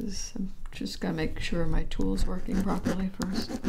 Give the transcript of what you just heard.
is, I'm just gonna make sure my tool's working properly first.